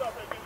Stop it.